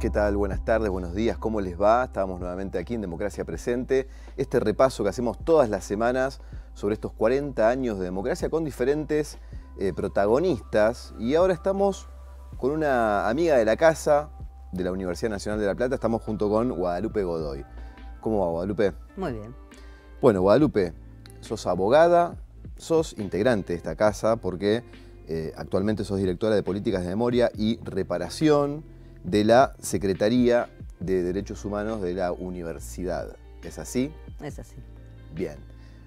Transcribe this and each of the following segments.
¿Qué tal? Buenas tardes, buenos días, ¿cómo les va? Estamos nuevamente aquí en Democracia Presente. Este repaso que hacemos todas las semanas sobre estos 40 años de democracia con diferentes eh, protagonistas. Y ahora estamos con una amiga de la casa de la Universidad Nacional de La Plata. Estamos junto con Guadalupe Godoy. ¿Cómo va, Guadalupe? Muy bien. Bueno, Guadalupe, sos abogada, sos integrante de esta casa porque eh, actualmente sos directora de Políticas de Memoria y Reparación de la Secretaría de Derechos Humanos de la Universidad. ¿Es así? Es así. Bien.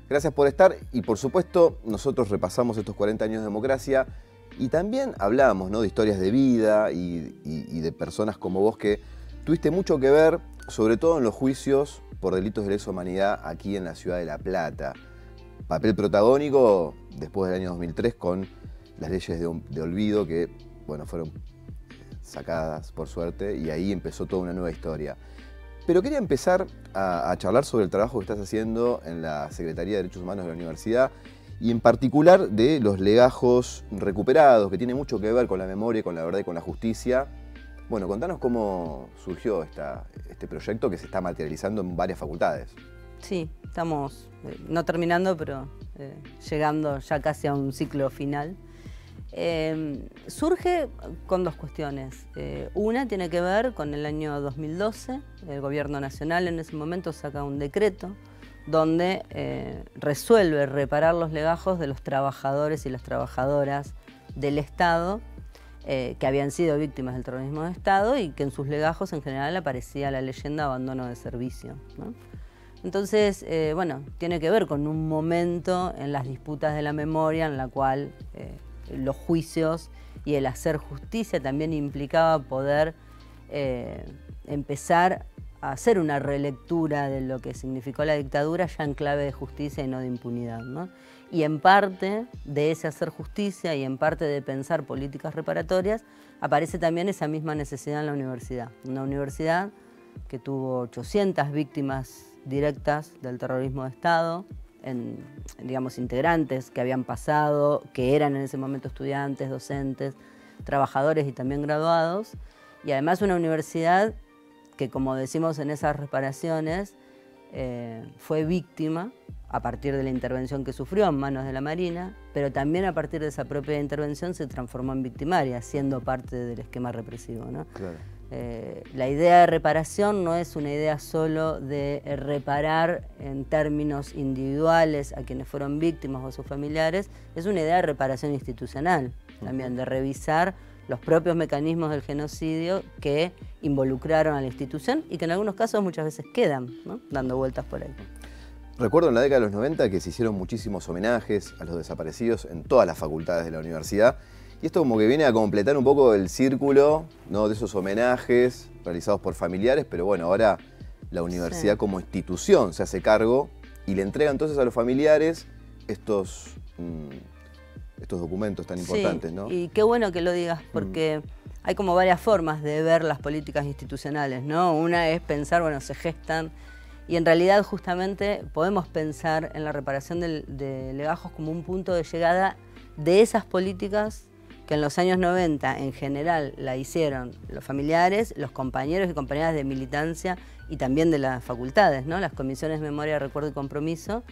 Gracias por estar y por supuesto nosotros repasamos estos 40 años de democracia y también hablamos ¿no? de historias de vida y, y de personas como vos que tuviste mucho que ver, sobre todo en los juicios por delitos de lesa humanidad aquí en la ciudad de La Plata. Papel protagónico después del año 2003 con las leyes de, de olvido que bueno, fueron sacadas por suerte y ahí empezó toda una nueva historia. Pero quería empezar a, charlar sobre el trabajo que estás haciendo en la Secretaría de Derechos Humanos de la Universidad y en particular de los legajos recuperados, que tiene mucho que ver con la memoria, con la verdad y con la justicia. Bueno, contanos cómo surgió este proyecto que se está materializando en varias facultades. Sí, estamos eh, no terminando, pero eh, llegando ya casi a un ciclo final. Eh, surge con dos cuestiones. Eh, una tiene que ver con el año 2012. El gobierno nacional en ese momento saca un decreto donde eh, resuelve reparar los legajos de los trabajadores y las trabajadoras del Estado eh, que habían sido víctimas del terrorismo de Estado y que en sus legajos en general aparecía la leyenda abandono de servicio. Entonces, bueno, tiene que ver con un momento en las disputas de la memoria en la cual los juicios y el hacer justicia también implicaba poder eh, empezar a hacer una relectura de lo que significó la dictadura ya en clave de justicia y no de impunidad. ¿no? Y en parte de ese hacer justicia y en parte de pensar políticas reparatorias, aparece también esa misma necesidad en la universidad. Una universidad que tuvo 800 víctimas directas del terrorismo de Estado, en, digamos, integrantes que habían pasado, que eran en ese momento estudiantes, docentes, trabajadores y también graduados, y además una universidad que, como decimos en esas reparaciones, eh, fue víctima a partir de la intervención que sufrió en manos de la Marina, pero también a partir de esa propia intervención se transformó en victimaria, siendo parte del esquema represivo. ¿no? Eh, la idea de reparación no es una idea solo de reparar en términos individuales a quienes fueron víctimas o a sus familiares, es una idea de reparación institucional, también de revisar los propios mecanismos del genocidio que involucraron a la institución y que en algunos casos muchas veces quedan ¿no? dando vueltas por ahí. Recuerdo en la década de los 90 que se hicieron muchísimos homenajes a los desaparecidos en todas las facultades de la universidad y esto como que viene a completar un poco el círculo ¿no? de esos homenajes realizados por familiares, pero bueno, ahora la universidad sí. como institución se hace cargo y le entrega entonces a los familiares estos, mmm, estos documentos tan importantes, sí, ¿no? Y qué bueno que lo digas, porque mm. hay como varias formas de ver las políticas institucionales, ¿no? Una es pensar, bueno, se gestan y en realidad justamente podemos pensar en la reparación de, de legajos como un punto de llegada de esas políticas que en los años 90 en general la hicieron los familiares, los compañeros y compañeras de militancia y también de las facultades, ¿no? las comisiones de memoria, recuerdo y compromiso,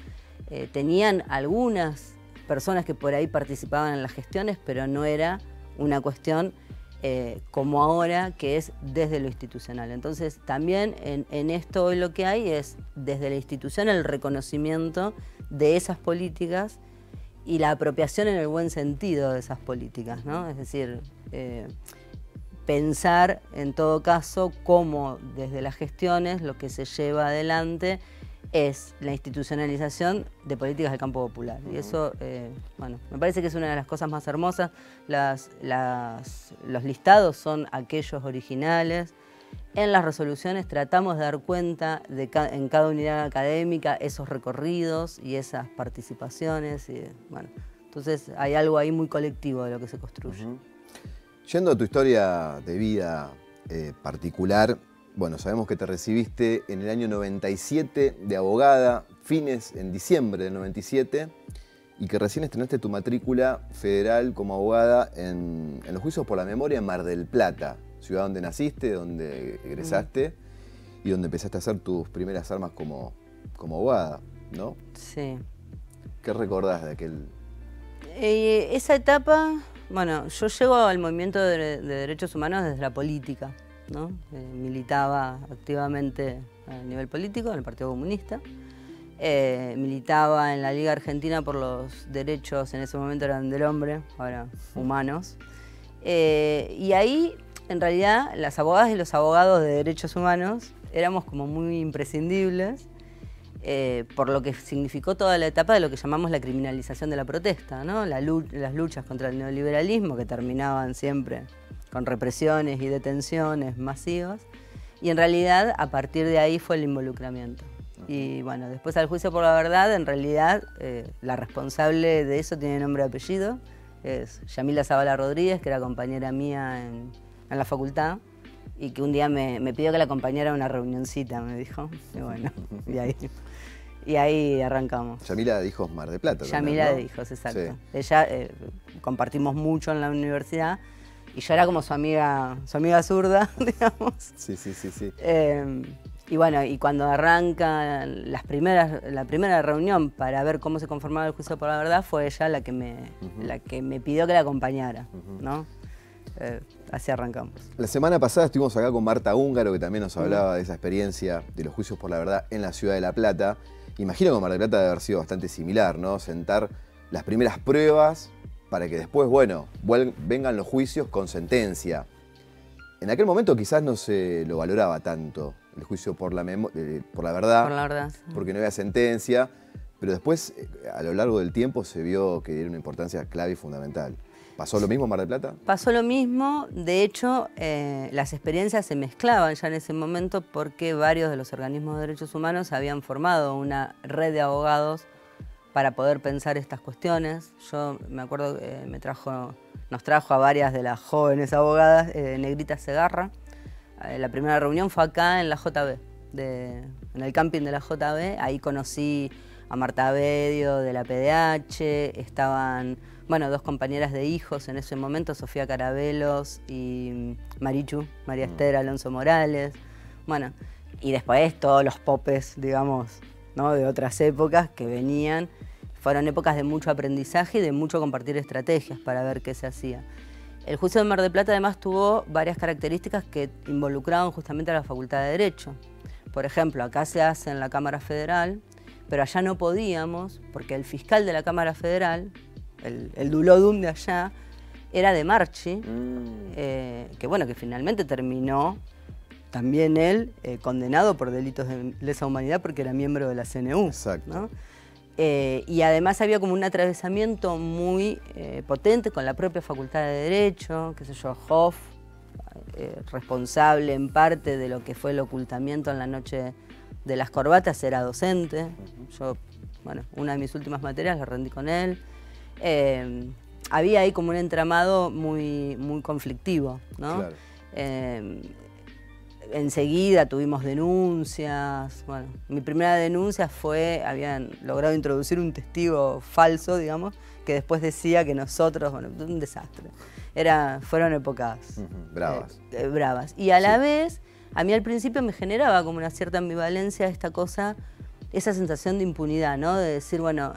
eh, tenían algunas personas que por ahí participaban en las gestiones, pero no era una cuestión eh, como ahora, que es desde lo institucional. Entonces también en, en esto hoy lo que hay es desde la institución el reconocimiento de esas políticas y la apropiación en el buen sentido de esas políticas, ¿no? Es decir, eh, pensar en todo caso cómo desde las gestiones lo que se lleva adelante es la institucionalización de políticas del campo popular. Y eso, eh, bueno, me parece que es una de las cosas más hermosas. Los listados son aquellos originales, en las resoluciones tratamos de dar cuenta en cada unidad académica esos recorridos y esas participaciones. Y, bueno, entonces hay algo ahí muy colectivo de lo que se construye. Yendo a tu historia de vida eh, particular, bueno, sabemos que te recibiste en el año 97 de abogada, fines en diciembre del 97, y que recién estrenaste tu matrícula federal como abogada en los juicios por la memoria en Mar del Plata. Ciudad donde naciste, donde egresaste y donde empezaste a hacer tus primeras armas como, como abogada, ¿no? Sí. ¿Qué recordás de aquel...? Eh, esa etapa, bueno, yo llego al movimiento de, derechos humanos desde la política, ¿no? Eh, militaba activamente a nivel político en el Partido Comunista. Eh, militaba en la Liga Argentina por los derechos, en ese momento eran del hombre, ahora humanos. y ahí, en realidad, las abogadas y los abogados de derechos humanos éramos como muy imprescindibles eh, por lo que significó toda la etapa de lo que llamamos la criminalización de la protesta, ¿no? las luchas contra el neoliberalismo que terminaban siempre con represiones y detenciones masivas. Y en realidad a partir de ahí fue el involucramiento. Y bueno, después al juicio por la verdad, en realidad eh, la responsable de eso tiene nombre y apellido, es Yamila Zavala Rodríguez, que era compañera mía en la facultad y que un día me, pidió que la acompañara a una reunioncita, me dijo. Y bueno, y ahí, y ahí arrancamos. Yamila de Hijos Mar de Plata. Yamila de Hijos, exacto. Ella eh, compartimos mucho en la universidad y yo era como su amiga, su amiga zurda, digamos. Sí, sí, sí, sí. Em, y bueno, y cuando arranca las primeras, la primera reunión para ver cómo se conformaba el juicio por la verdad, fue ella la que me, la que me pidió que la acompañara, ¿no? Eh, así arrancamos. La semana pasada estuvimos acá con Marta Húngaro, que también nos hablaba de esa experiencia de los juicios por la verdad en la ciudad de La Plata. Imagino que Mar del Plata debe haber sido bastante similar, ¿no? Sentar las primeras pruebas para que después, bueno, vengan los juicios con sentencia. En aquel momento quizás no se lo valoraba tanto el juicio por la, eh, por la verdad, por la verdad porque no había sentencia, pero después, eh, a lo largo del tiempo, se vio que era una importancia clave y fundamental. ¿Pasó lo mismo en Mar del Plata? Pasó lo mismo, de hecho eh, las experiencias se mezclaban ya en ese momento porque varios de los organismos de derechos humanos habían formado una red de abogados para poder pensar estas cuestiones. Yo me acuerdo que me trajo, nos trajo a varias de las jóvenes abogadas, eh, Negrita Segarra. Eh, la primera reunión fue acá en la JB, en el camping de la JB. Ahí conocí a Marta Bedio de la PDH, estaban bueno, dos compañeras de hijos en ese momento, Sofía Carabelos y Marichu, María mm. Esther Alonso Morales. Bueno, y después todos los popes, digamos, ¿no? de otras épocas que venían. Fueron épocas de mucho aprendizaje y de mucho compartir estrategias para ver qué se hacía. El juicio de Mar del Plata además tuvo varias características que involucraban justamente a la Facultad de Derecho. Por ejemplo, acá se hace en la Cámara Federal, pero allá no podíamos porque el fiscal de la Cámara Federal, el, el Dulodum de allá, era de Marchi, mm. eh, que bueno, que finalmente terminó también él eh, condenado por delitos de lesa humanidad porque era miembro de la CNU. Exacto. Eh, y además había como un atravesamiento muy potente con la propia Facultad de Derecho, qué sé yo, Hoff, responsable en parte de lo que fue el ocultamiento en la noche de las corbatas, era docente. Yo, bueno, una de mis últimas materias la rendí con él. Eh, había ahí como un entramado muy, muy conflictivo, ¿no? Eh, enseguida tuvimos denuncias. Bueno, mi primera denuncia fue, habían logrado introducir un testigo falso, digamos, que después decía que nosotros, bueno, un desastre. Era, fueron épocas bravas. Eh, bravas. Y a la vez, a mí al principio me generaba como una cierta ambivalencia esta cosa, esa sensación de impunidad, ¿no? De decir, bueno,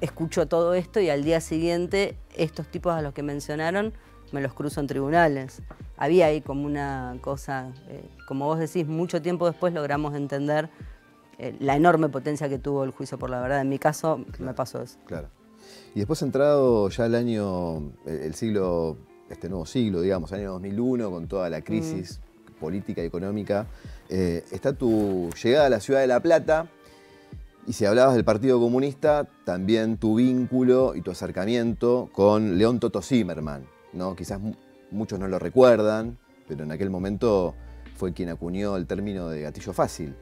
escucho todo esto y al día siguiente estos tipos a los que mencionaron me los cruzo en tribunales. Había ahí como una cosa, eh, como vos decís, mucho tiempo después logramos entender eh, la enorme potencia que tuvo el juicio por la verdad. En mi caso me pasó eso. Claro. Y después entrado ya el año, el siglo, este nuevo siglo, digamos, año 2001, con toda la crisis mm. política y económica, eh, está tu llegada a la ciudad de La Plata, y si hablabas del Partido Comunista, también tu vínculo y tu acercamiento con León Toto Zimmerman. ¿no? Quizás muchos no lo recuerdan, pero en aquel momento fue quien acuñó el término de gatillo fácil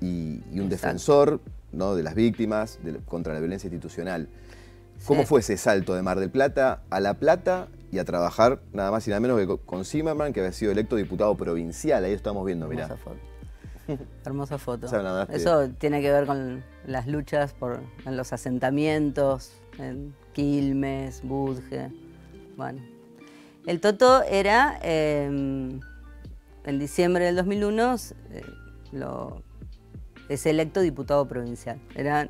y, un defensor ¿no? de las víctimas contra la violencia institucional. ¿Cómo fue ese salto de Mar del Plata a La Plata y a trabajar nada más y nada menos que con Zimmerman, que había sido electo diputado provincial? Ahí lo estamos viendo, mirá. Hermosa foto. Eso tiene que ver con las luchas por, en los asentamientos, en Quilmes, Budge. Bueno. El Toto era, em, en diciembre del 2001, eh, lo, es electo diputado provincial. Eran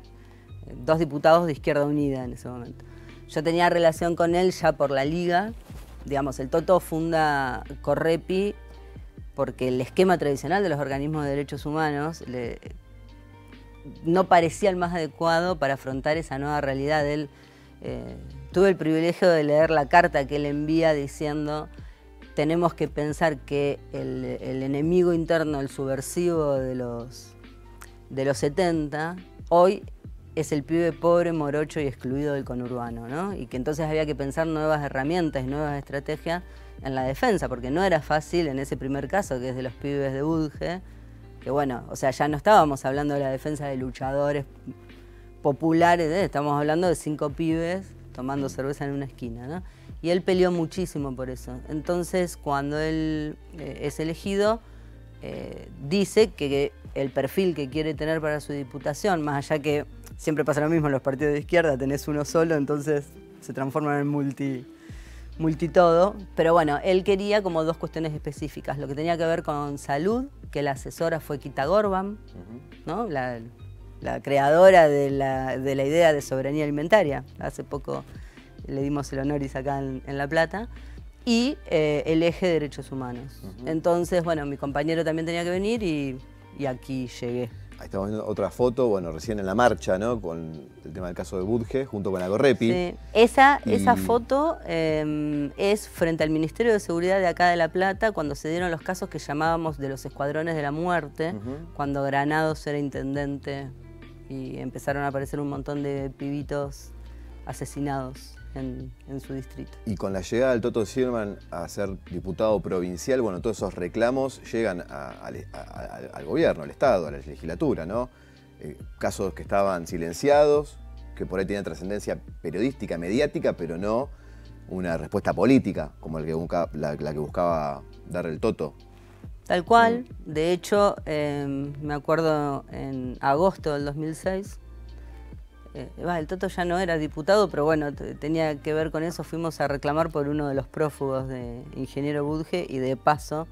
eh, dos diputados de Izquierda Unida en ese momento. Yo tenía relación con él ya por la liga. Digamos, el Toto funda Correpi porque el esquema tradicional de los organismos de derechos humanos no parecía el más adecuado para afrontar esa nueva realidad. Él, eh, tuve el privilegio de leer la carta que él envía diciendo tenemos que pensar que el, enemigo interno, el subversivo de los, de los 70, hoy es el pibe pobre, morocho y excluido del conurbano, ¿no? Y que entonces había que pensar nuevas herramientas y nuevas estrategias en la defensa, porque no era fácil en ese primer caso, que es de los pibes de Budge, que bueno, o sea, ya no estábamos hablando de la defensa de luchadores populares, ¿eh? estamos hablando de cinco pibes tomando cerveza en una esquina, ¿no? Y él peleó muchísimo por eso. Entonces, cuando él eh, es elegido, eh, dice que el perfil que quiere tener para su diputación, más allá que siempre pasa lo mismo en los partidos de izquierda, tenés uno solo, entonces se transforma en multi, multitodo. Pero bueno, él quería como dos cuestiones específicas, lo que tenía que ver con salud, que la asesora fue Kita Gorban, ¿no? la, creadora de la, idea de soberanía alimentaria. Hace poco le dimos el honoris acá en La Plata y eh, el eje de derechos humanos. Entonces, bueno, mi compañero también tenía que venir y, aquí llegué. Ahí estamos viendo otra foto, bueno, recién en la marcha, ¿no? Con el tema del caso de Budge, junto con Agorrepi. Sí, esa, esa foto em, es frente al Ministerio de Seguridad de acá de La Plata, cuando se dieron los casos que llamábamos de los escuadrones de la muerte, cuando Granados era intendente y empezaron a aparecer un montón de pibitos asesinados en, su distrito. Y con la llegada del Toto Sierman a ser diputado provincial, bueno, todos esos reclamos llegan al gobierno, al Estado, a la legislatura, ¿no? Eh, casos que estaban silenciados, que por ahí tenían trascendencia periodística, mediática, pero no una respuesta política, como el que la, que buscaba dar el Toto. Tal cual, de hecho, em, me acuerdo en agosto del 2006, eh, el Toto ya no era diputado, pero bueno, tenía que ver con eso. Fuimos a reclamar por uno de los prófugos de Ingeniero Budge y de paso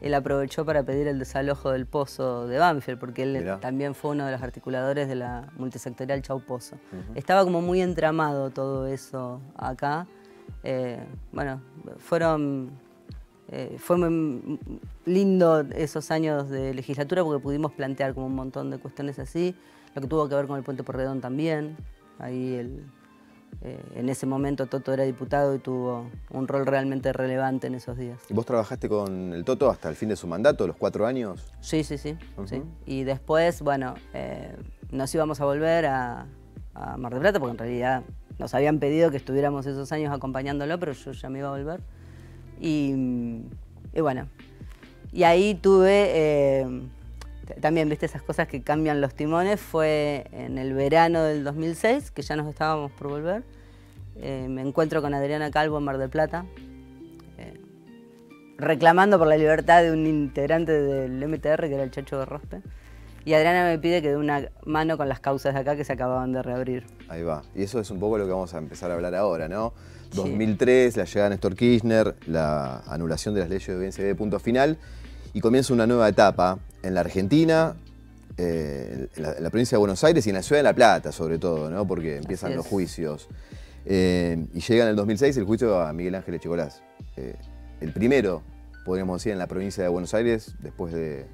él aprovechó para pedir el desalojo del pozo de Banfield, porque él también fue uno de los articuladores de la multisectorial Chau Pozo. Estaba como muy entramado todo eso acá. Eh, bueno, fueron eh, fue muy lindo esos años de legislatura porque pudimos plantear como un montón de cuestiones así lo que tuvo que ver con el puente Porredón también. Ahí eh, en ese momento Toto era diputado y tuvo un rol realmente relevante en esos días. ¿Y vos trabajaste con el Toto hasta el fin de su mandato, los cuatro años? Sí, sí, sí. sí. Y después, bueno, eh, nos íbamos a volver a, Mar del Plata porque en realidad nos habían pedido que estuviéramos esos años acompañándolo, pero yo ya me iba a volver. Y, bueno, y ahí tuve... Eh, también, viste, esas cosas que cambian los timones, fue en el verano del 2006, que ya nos estábamos por volver. Eh, me encuentro con Adriana Calvo en Mar del Plata, eh, reclamando por la libertad de un integrante del MTR, que era el Chacho de Rospe. Y Adriana me pide que dé una mano con las causas de acá que se acababan de reabrir. Ahí va. Y eso es un poco lo que vamos a empezar a hablar ahora, ¿no? 2003, la llegada de Néstor Kirchner, la anulación de las leyes de BNCD, punto final, y comienza una nueva etapa en la Argentina, eh, en, la, provincia de Buenos Aires y en la ciudad de La Plata, sobre todo, ¿no? porque empiezan los juicios. Eh, y llega en el 2006 el juicio a Miguel Ángel Echecolás. Eh, el primero, podríamos decir, en la provincia de Buenos Aires, después de,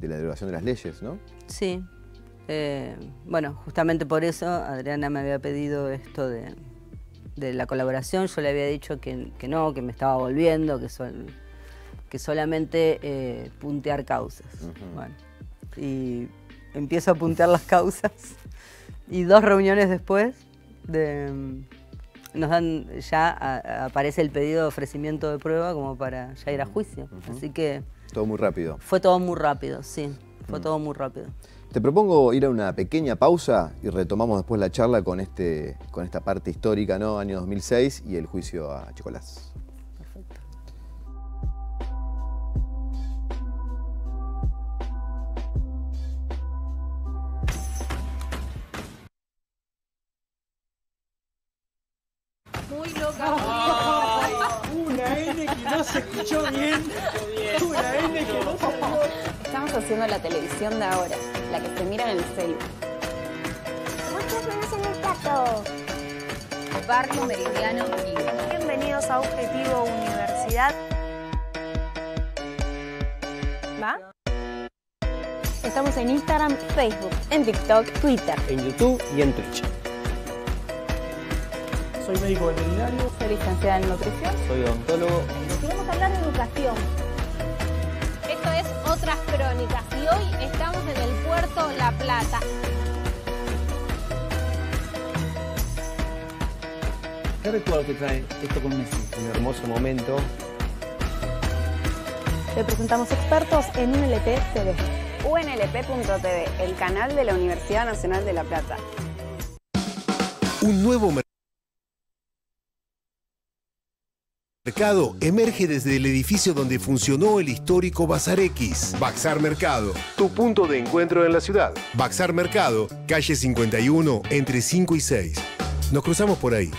la derogación de las leyes, ¿no? Sí. bueno, justamente por eso Adriana me había pedido esto de, la colaboración. Yo le había dicho que, no, que me estaba volviendo, que son que solamente eh, puntear causas. bueno, y empiezo a puntear las causas y dos reuniones después de, nos dan, ya aparece el pedido de ofrecimiento de prueba como para ya ir a juicio. Así que... Todo muy rápido. Fue todo muy rápido, sí. Fue todo muy rápido. Te propongo ir a una pequeña pausa y retomamos después la charla con, este, con esta parte histórica, ¿no? Año 2006 y el juicio a Chocolás. ¿Va? Estamos en Instagram, Facebook, en TikTok, Twitter. En YouTube y en Twitch. Soy médico veterinario. Soy licenciada en nutrición. Soy odontólogo. Queremos hablar de educación. Esto es Otras Crónicas y hoy estamos en el puerto La Plata. ¿Qué recuerdo te trae esto con Messi? Un hermoso momento. Te presentamos expertos en UNLP TV. UNLP.tv, el canal de la Universidad Nacional de La Plata. Un nuevo mercado emerge desde el edificio donde funcionó el histórico Bazar X. Baxar Mercado, tu punto de encuentro en la ciudad. Baxar Mercado, calle 51, entre 5 y 6. Nos cruzamos por ahí.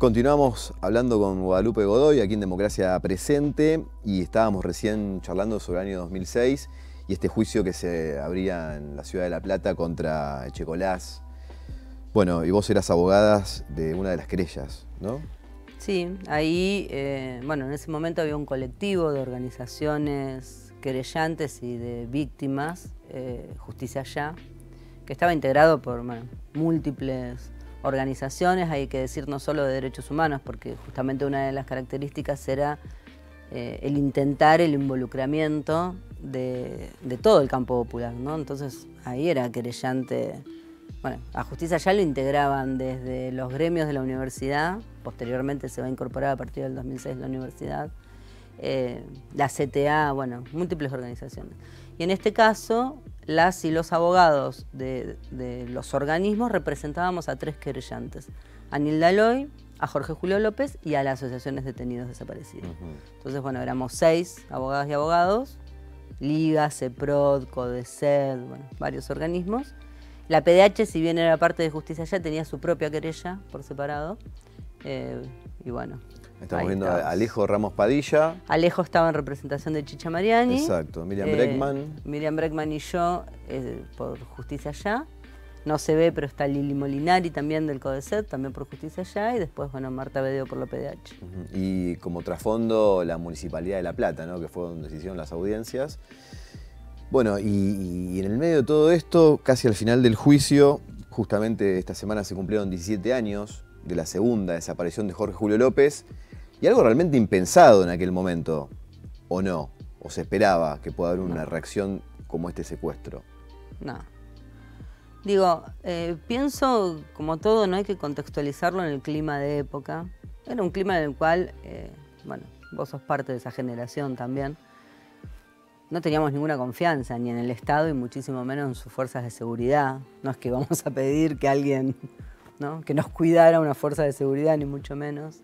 Continuamos hablando con Guadalupe Godoy aquí en Democracia Presente y estábamos recién charlando sobre el año 2006 y este juicio que se abría en la ciudad de La Plata contra Echecolás. Bueno, y vos eras abogada de una de las querellas, ¿no? Sí, ahí, eh, bueno, en ese momento había un colectivo de organizaciones querellantes y de víctimas, eh, Justicia Ya, que estaba integrado por múltiples organizaciones, hay que decir no solo de derechos humanos, porque justamente una de las características era eh, el intentar el involucramiento de, todo el campo popular, ¿no? Entonces ahí era querellante, bueno, a Justicia ya lo integraban desde los gremios de la universidad, posteriormente se va a incorporar a partir del 2006 la universidad, eh, la CTA, bueno, múltiples organizaciones. Y en este caso, las y los abogados de, de los organismos representábamos a tres querellantes, a Nilda Loy, a Jorge Julio López y a las asociaciones detenidos desaparecidos. Entonces, bueno, éramos seis abogadas y abogados, Liga, CEPROD, CODECED, bueno, varios organismos. La PDH, si bien era parte de Justicia Ya, tenía su propia querella por separado. Eh, y bueno. Estamos ahí viendo a Alejo Ramos Padilla. Alejo estaba en representación de Chicha Mariani. Exacto, Miriam Eh, Breckman. Miriam Breckman y yo eh, por Justicia Ya. No se ve, pero está Lili Molinari también del CODECET, también por Justicia Ya. Y después, bueno, Marta Bedeo por la PDH. Y como trasfondo la Municipalidad de La Plata, ¿no? que fue donde se hicieron las audiencias. Bueno, y, y en el medio de todo esto, casi al final del juicio, justamente esta semana se cumplieron 17 años de la segunda desaparición de Jorge Julio López, y algo realmente impensado en aquel momento, ¿o no? ¿O se esperaba que pueda haber una reacción como este secuestro? No. Digo, eh, pienso, como todo, no hay que contextualizarlo en el clima de época. Era un clima en el cual, eh, bueno, vos sos parte de esa generación también. No teníamos ninguna confianza ni en el Estado y muchísimo menos en sus fuerzas de seguridad. No es que vamos a pedir que alguien, ¿no? que nos cuidara una fuerza de seguridad, ni mucho menos.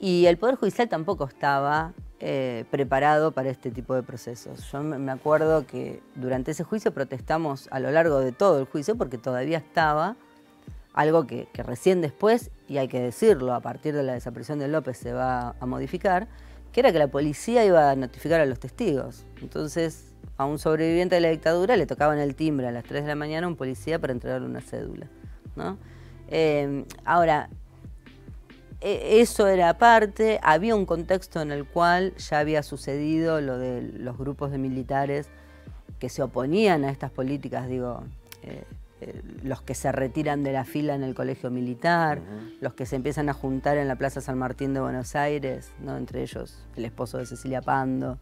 Y el Poder Judicial tampoco estaba eh, preparado para este tipo de procesos. Yo me acuerdo que durante ese juicio protestamos a lo largo de todo el juicio porque todavía estaba algo que, recién después, y hay que decirlo, a partir de la desaparición de López se va a modificar, que era que la policía iba a notificar a los testigos. Entonces, a un sobreviviente de la dictadura le tocaban el timbre a las 3 de la mañana a un policía para entregarle una cédula. ¿no? Eh, ahora, eso era aparte, había un contexto en el cual ya había sucedido lo de los grupos de militares que se oponían a estas políticas, digo, eh, eh, los que se retiran de la fila en el colegio militar, los que se empiezan a juntar en la Plaza San Martín de Buenos Aires, ¿no? entre ellos el esposo de Cecilia Pando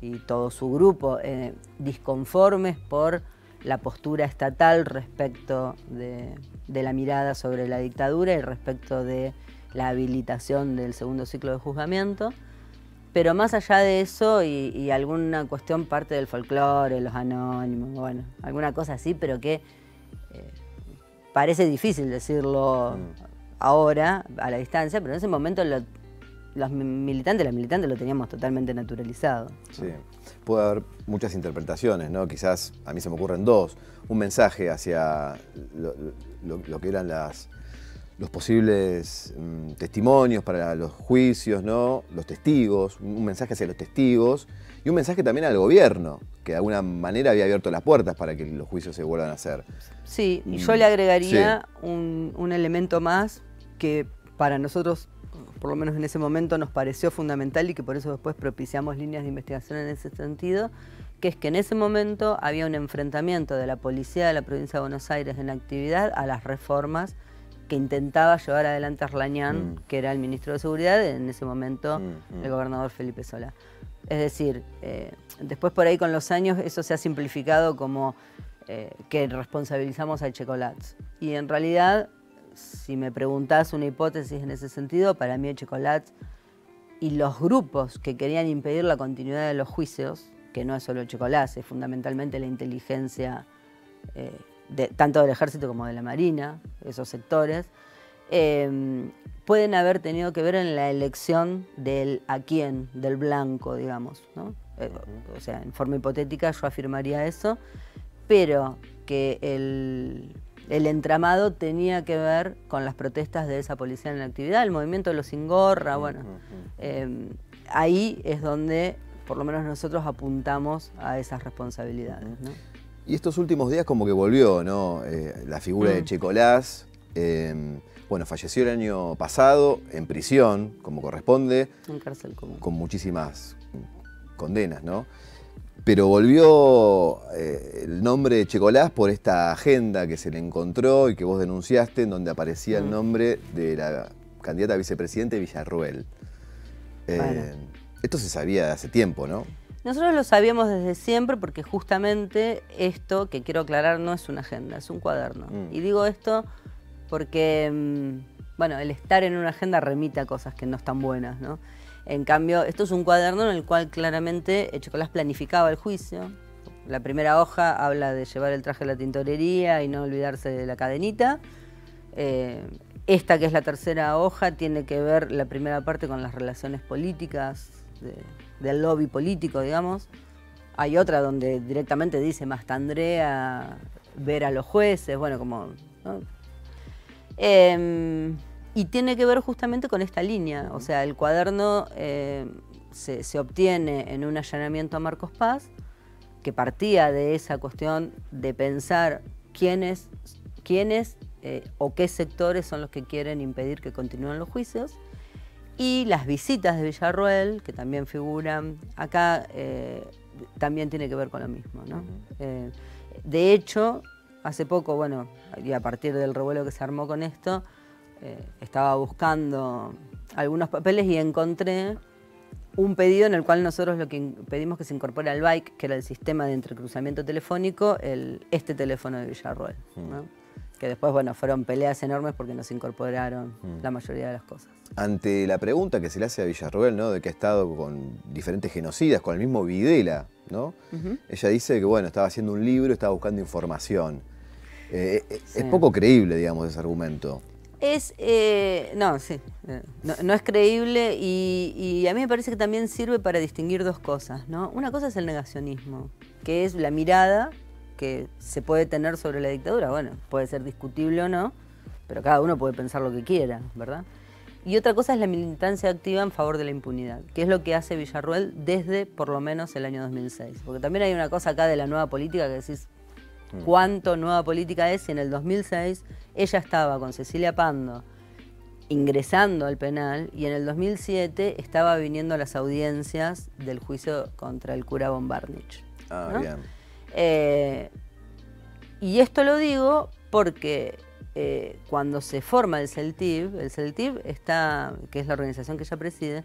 y todo su grupo, eh, disconformes por la postura estatal respecto de, de la mirada sobre la dictadura y respecto de la habilitación del segundo ciclo de juzgamiento. Pero más allá de eso y, y alguna cuestión parte del folclore, los anónimos, bueno, alguna cosa así, pero que eh, parece difícil decirlo ahora, a la distancia, pero en ese momento lo los militantes, las militantes lo teníamos totalmente naturalizado. Sí, puede haber muchas interpretaciones, ¿no? Quizás a mí se me ocurren dos. Un mensaje hacia lo, lo- lo que eran las, los posibles mm, testimonios para los juicios, ¿no? Los testigos, un mensaje hacia los testigos y un mensaje también al gobierno, que de alguna manera había abierto las puertas para que los juicios se vuelvan a hacer. Sí, y Mm, yo le agregaría un, un elemento más que para nosotros, por lo menos en ese momento, nos pareció fundamental y que por eso después propiciamos líneas de investigación en ese sentido, que es que en ese momento había un enfrentamiento de la policía de la provincia de Buenos Aires en actividad a las reformas que intentaba llevar adelante Arlañán, Mm. que era el ministro de Seguridad, en ese momento Mm, mm. el gobernador Felipe Solá. Es decir, eh, después por ahí con los años eso se ha simplificado como eh, que responsabilizamos a Checolats. Y en realidad, si me preguntás una hipótesis en ese sentido, para mí Checolats y los grupos que querían impedir la continuidad de los juicios, que no es solo Checolats, es fundamentalmente la inteligencia eh, de- tanto del ejército como de la marina, esos sectores, eh, pueden haber tenido que ver en la elección del a quién, del blanco, digamos. ¿no? Eh, o sea, en forma hipotética yo afirmaría eso, pero que el, el entramado tenía que ver con las protestas de esa policía en la actividad, el movimiento de los sin gorra, bueno. eh, ahí es donde por lo menos nosotros apuntamos a esas responsabilidades. ¿no? Y estos últimos días como que volvió, ¿no? Eh, la figura de Mm. Checolás. eh, bueno, falleció el año pasado en prisión, como corresponde, En cárcel común. con muchísimas condenas, ¿no? Pero volvió eh, el nombre de Checolás por esta agenda que se le encontró y que vos denunciaste, en donde aparecía el Mm. nombre de la candidata a vicepresidente Villarruel. Eh, Bueno. Esto se sabía de hace tiempo, ¿no? Nosotros lo sabíamos desde siempre porque justamente esto, que quiero aclarar, no es una agenda, es un cuaderno. Mm. Y digo esto porque, mm, bueno, el estar en una agenda remite a cosas que no están buenas, ¿no? En cambio, esto es un cuaderno en el cual claramente Chocolás planificaba el juicio. La primera hoja habla de llevar el traje a la tintorería y no olvidarse de la cadenita. Eh, esta, que es la tercera hoja, tiene que ver la primera parte con las relaciones políticas, de- del lobby político, digamos. Hay otra donde directamente dice Mastandrea, ver a los jueces, bueno, como... Em, y tiene que ver justamente con esta línea, o sea, el cuaderno eh, se, se obtiene en un allanamiento a Marcos Paz, que partía de esa cuestión de pensar quiénes, quiénes eh, o qué sectores son los que quieren impedir que continúen los juicios, y las visitas de Villarroel, que también figuran acá, eh, también tiene que ver con lo mismo. ¿no? Eh, de hecho, hace poco, bueno, y a partir del revuelo que se armó con esto, eh, estaba buscando algunos papeles y encontré un pedido en el cual nosotros lo que pedimos que se incorpore al bike, que era el sistema de entrecruzamiento telefónico, el, este teléfono de Villarroel. ¿no? Que después, bueno, fueron peleas enormes porque nos incorporaron la mayoría de las cosas. Ante la pregunta que se le hace a Villarroel, ¿no? De que ha estado con diferentes genocidas, con el mismo Videla, ¿no? Ella dice que, bueno, estaba haciendo un libro, estaba buscando información. Eh, eh, Sí. Es poco creíble, digamos, ese argumento. Es, eh, no, sí, eh, no, no es creíble y, y a mí me parece que también sirve para distinguir dos cosas, ¿no? Una cosa es el negacionismo, que es la mirada que se puede tener sobre la dictadura. Bueno, puede ser discutible o no, pero cada uno puede pensar lo que quiera, ¿verdad? Y otra cosa es la militancia activa en favor de la impunidad, que es lo que hace Villarruel desde por lo menos el año 2006. Porque también hay una cosa acá de la nueva política que decís, cuánto nueva política es si en el 2006 ella estaba con Cecilia Pando ingresando al penal y en el 2007 estaba viniendo a las audiencias del juicio contra el cura Bombarnich. Ah, ¿no? bien. Eh, y esto lo digo porque eh, cuando se forma el CELTIB, el CELTIB está, que es la organización que ella preside,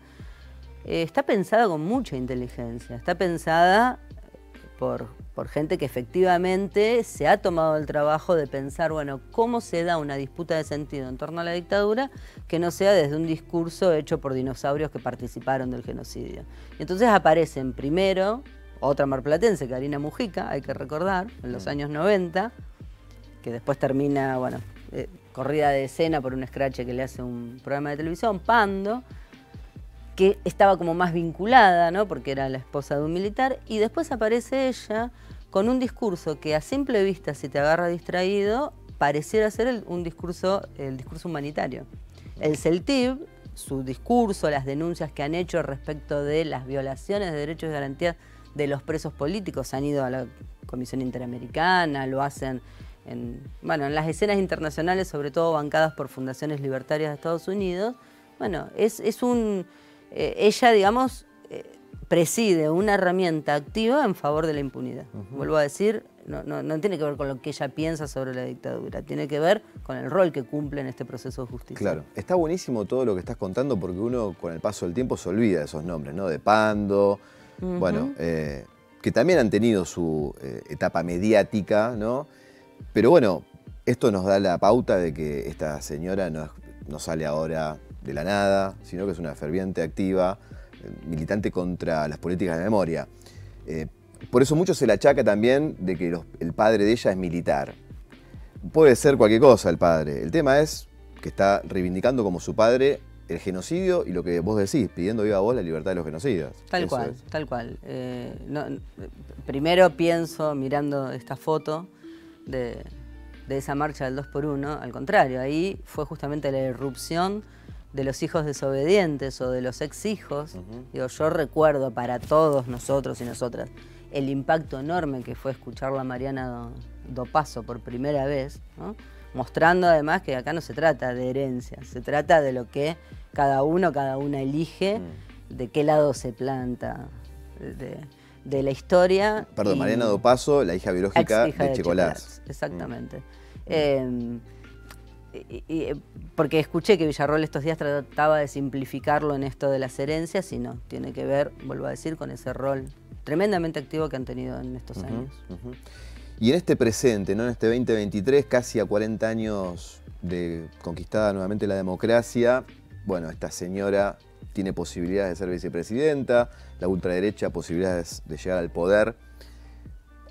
eh, está pensada con mucha inteligencia, está pensada por, por gente que efectivamente se ha tomado el trabajo de pensar, bueno, cómo se da una disputa de sentido en torno a la dictadura que no sea desde un discurso hecho por dinosaurios que participaron del genocidio. Entonces aparecen primero otra marplatense, Karina Mujica, hay que recordar, en los años 90, que después termina, bueno, eh, corrida de escena por un scratch que le hace un programa de televisión, Pando, que estaba como más vinculada, ¿no? Porque era la esposa de un militar, y después aparece ella con un discurso que a simple vista, si te agarra distraído, pareciera ser un discurso, el discurso humanitario. El CELTIB, su discurso, las denuncias que han hecho respecto de las violaciones de derechos y garantías de los presos políticos, han ido a la Comisión Interamericana, lo hacen en, bueno, en las escenas internacionales, sobre todo bancadas por fundaciones libertarias de Estados Unidos. Bueno, es, es un, eh, ella, digamos, eh, preside una herramienta activa en favor de la impunidad. Vuelvo a decir, no, no, tiene que ver con lo que ella piensa sobre la dictadura, tiene que ver con el rol que cumple en este proceso de justicia. Claro, está buenísimo todo lo que estás contando porque uno con el paso del tiempo se olvida de esos nombres, ¿no? De Pando, bueno, eh, que también han tenido su eh, etapa mediática, ¿no? Pero bueno, esto nos da la pauta de que esta señora no, sale ahora de la nada, sino que es una ferviente, activa, eh, militante contra las políticas de memoria. Por eso mucho se le achaca también de que el padre de ella es militar. Puede ser cualquier cosa el padre. El tema es que está reivindicando como su padre el genocidio y lo que vos decís, pidiendo viva voz la libertad de los genocidas. Tal cual, tal cual. Eh, primero pienso, mirando esta foto de, esa marcha del 2 por 1 al contrario, ahí fue justamente la irrupción de los hijos desobedientes o de los ex hijos. Digo, yo recuerdo para todos nosotros y nosotras el impacto enorme que fue escucharla a Mariana Dopaso por primera vez, mostrando además que acá no se trata de herencia, se trata de lo que cada uno, cada una elige, mm. de qué lado se planta de, la historia. Perdón, Mariana Dopaso, la hija biológica de, Checolás. Exactamente. Mm. Em, porque escuché que Villarroel estos días trataba de simplificarlo en esto de las herencias y no, tiene que ver, vuelvo a decir, con ese rol tremendamente activo que han tenido en estos años. Y en este presente, ¿no? en este 2023, casi a 40 años de conquistada nuevamente la democracia, bueno, esta señora tiene posibilidades de ser vicepresidenta, la ultraderecha posibilidades de llegar al poder.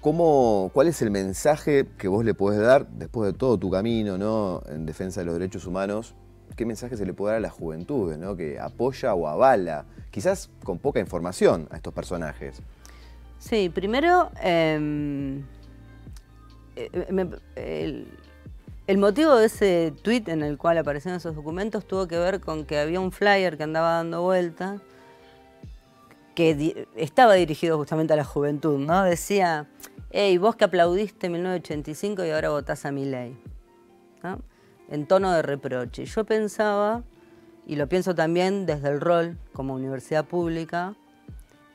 ¿Cómo, ¿Cuál es el mensaje que vos le podés dar después de todo tu camino ¿no? en defensa de los derechos humanos? ¿Qué mensaje se le puede dar a la juventud ¿no? que apoya o avala, quizás con poca información, a estos personajes? Sí, primero, em, eh, el, motivo de ese tweet en el cual aparecieron esos documentos tuvo que ver con que había un flyer que andaba dando vuelta que estaba dirigido justamente a la juventud, ¿no? Decía, hey, vos que aplaudiste en 1985 y ahora votás a mi ley, En tono de reproche. Yo pensaba, y lo pienso también desde el rol como universidad pública,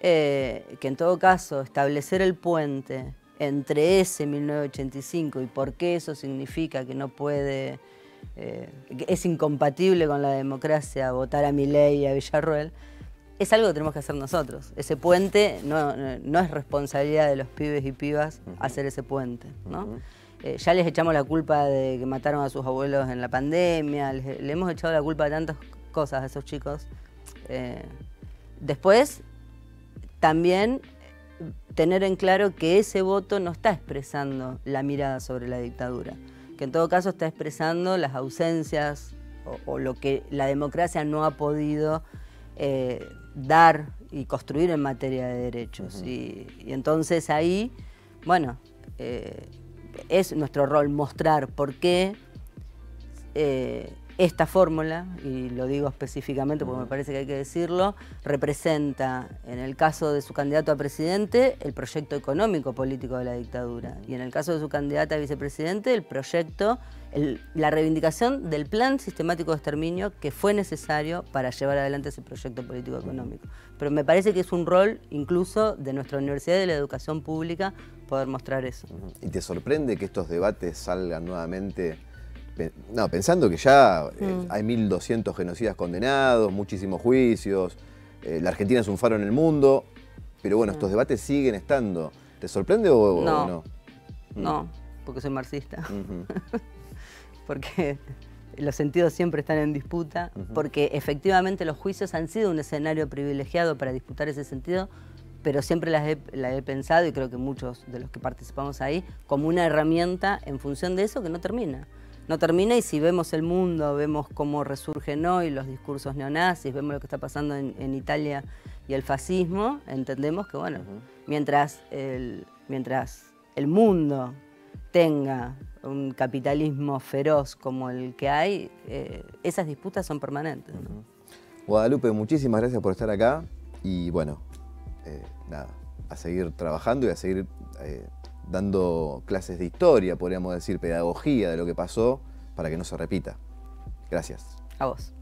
eh, que en todo caso establecer el puente entre ese 1985 y por qué eso significa que no puede, eh, es incompatible con la democracia votar a Milei y a Villarroel, es algo que tenemos que hacer nosotros. Ese puente no, es responsabilidad de los pibes y pibas hacer ese puente. Eh, ya les echamos la culpa de que mataron a sus abuelos en la pandemia, le hemos echado la culpa de tantas cosas a esos chicos. después también tener en claro que ese voto no está expresando la mirada sobre la dictadura, que en todo caso está expresando las ausencias o, lo que la democracia no ha podido eh, dar y construir en materia de derechos. y, entonces ahí, bueno, eh, es nuestro rol mostrar por qué eh, esta fórmula, y lo digo específicamente porque me parece que hay que decirlo, representa, en el caso de su candidato a presidente, el proyecto económico político de la dictadura. Y en el caso de su candidata a vicepresidente, el proyecto, la reivindicación del plan sistemático de exterminio que fue necesario para llevar adelante ese proyecto político económico. Pero me parece que es un rol incluso de nuestra Universidad de la Educación Pública poder mostrar eso. ¿Y te sorprende que estos debates salgan nuevamente? No, pensando que ya eh, mm. hay 1.200 genocidas condenados, muchísimos juicios, eh, la Argentina es un faro en el mundo, pero bueno, estos mm. debates siguen estando. ¿Te sorprende o no? No, mm. porque soy marxista. porque los sentidos siempre están en disputa, porque efectivamente los juicios han sido un escenario privilegiado para disputar ese sentido, pero siempre las he, he, pensado, y creo que muchos de los que participamos ahí, como una herramienta en función de eso que no termina no termina y si vemos el mundo, vemos cómo resurgen hoy los discursos neonazis, vemos lo que está pasando en, Italia y el fascismo, entendemos que, bueno, mientras, el, mientras el mundo tenga un capitalismo feroz como el que hay, eh, esas disputas son permanentes. Guadalupe, muchísimas gracias por estar acá y bueno, eh, nada, a seguir trabajando y a seguir eh, dando clases de historia, podríamos decir, pedagogía de lo que pasó para que no se repita. Gracias. A vos.